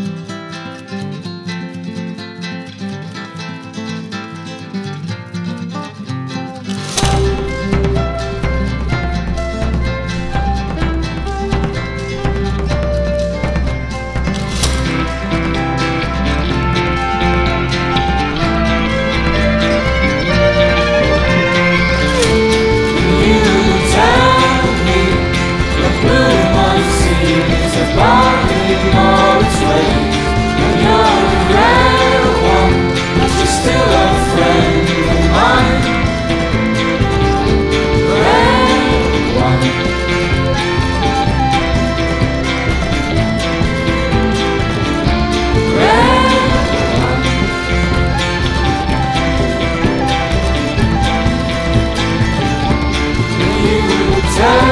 Bye. time.